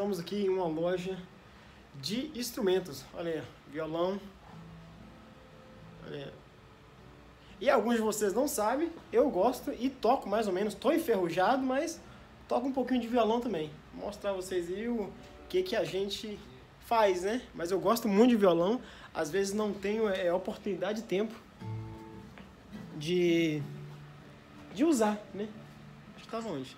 estamos aqui em uma loja de instrumentos. Olha aí, violão. Olha aí. E alguns de vocês não sabem, eu gosto e toco mais ou menos. Estou enferrujado, mas toco um pouquinho de violão também. Vou mostrar vocês aí o que, que a gente faz, né? Mas eu gosto muito de violão. Às vezes não tenho é, oportunidade e tempo de, de usar, né? Acho que tá longe.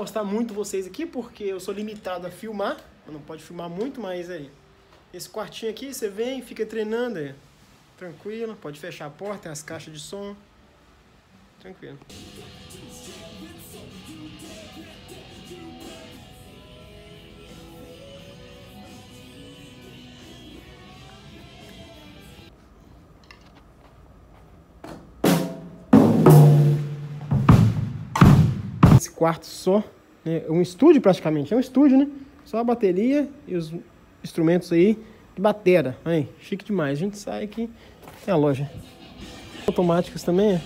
Mostrar muito vocês aqui porque eu sou limitado a filmar. Não pode filmar muito, mas aí. Esse quartinho aqui, você vem, fica treinando aí. Tranquilo, pode fechar a porta, tem as caixas de som. Tranquilo. Quarto só, né? um estúdio praticamente, é um estúdio, né? Só a bateria e os instrumentos aí de batera, aí, chique demais. A gente sai aqui, tem a loja. Automáticas também, é.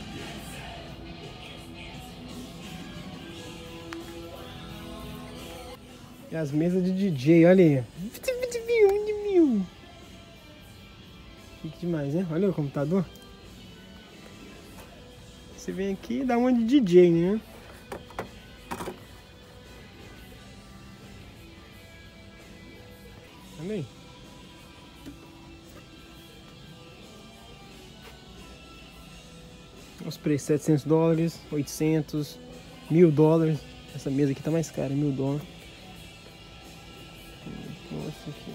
E as mesas de DJ, olha aí. Chique demais, né? Olha o computador. Você vem aqui e dá uma de DJ, né? Os preços, 700 dólares, 800, 1000 dólares. Essa mesa aqui tá mais cara, 1000 dólares. Nossa, aqui.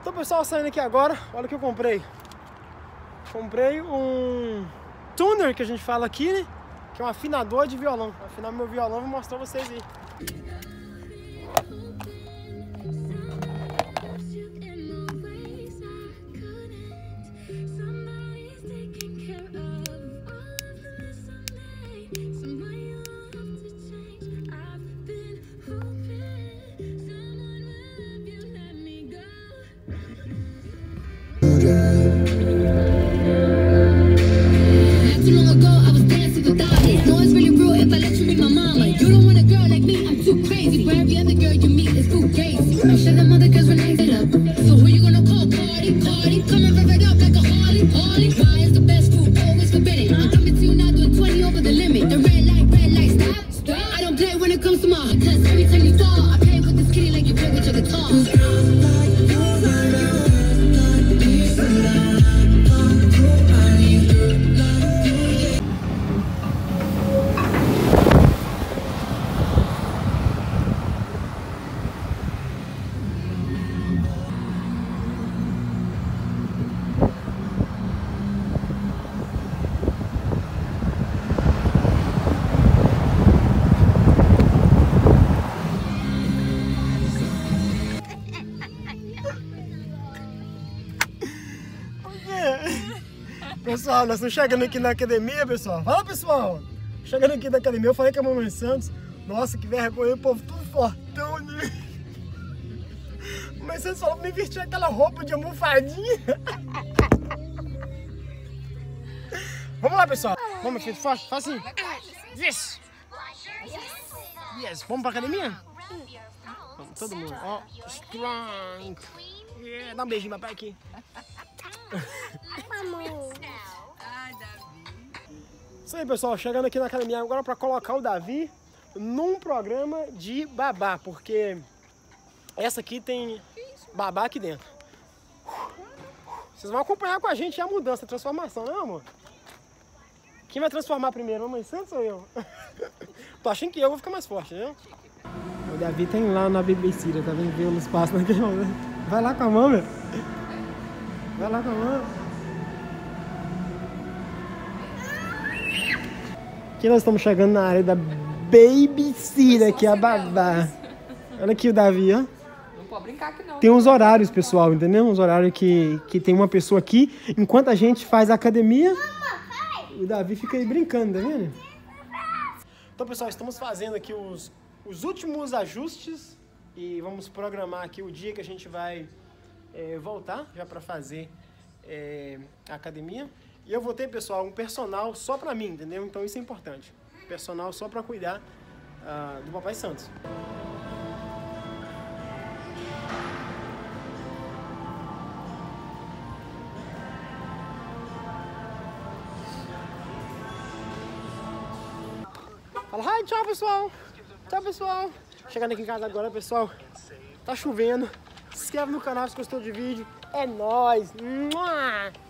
Então pessoal, saindo aqui agora, olha o que eu comprei. Comprei um tuner que a gente fala aqui, né? Que é um afinador de violão. Afinar meu violão, vou mostrar vocês aí. Pessoal, nós estamos chegando aqui na academia, pessoal. Fala, pessoal. Chegando aqui na academia, eu falei com a Mamãe Santos. Nossa, que vergonha, o povo tudo fortão. Né? Mas Santos pra me vestir aquela roupa de almofadinha. Vamos lá, pessoal. Vamos, filho, faz, assim. Yes. Yes. Vamos pra academia? Vamos, todo mundo. Oh, strong. Yeah. Dá um beijinho, papai, aqui. Isso aí, pessoal. Chegando aqui na academia agora para colocar o Davi num programa de babá, porque essa aqui tem babá aqui dentro. Vocês vão acompanhar com a gente a mudança, a transformação, né, amor? Quem vai transformar primeiro, mamãe Santos ou eu? Tô achando que eu vou ficar mais forte, né? O Davi tem lá na BBC, tá vendo? Vendo no espaço naquele momento. Vai lá com a mão, meu. Vai lá com a mão. Aqui nós estamos chegando na área da babysitter, que é a babá. Olha aqui o Davi, ó. Não pode brincar aqui não. Tem uns horários, pessoal, entendeu? Uns horários que, que tem uma pessoa aqui. Enquanto a gente faz a academia, o Davi fica aí brincando, tá vendo? Então, pessoal, estamos fazendo aqui os, os últimos ajustes e vamos programar aqui o dia que a gente vai é, voltar já para fazer é, a academia. E eu vou ter, pessoal, um personal só para mim, entendeu? Então isso é importante. Personal só para cuidar uh, do Papai Santos. Fala, hi, tchau pessoal! Tchau pessoal! Chegando aqui em casa agora, pessoal. Tá chovendo. Se inscreve no canal se gostou do vídeo. É nóis! Mua!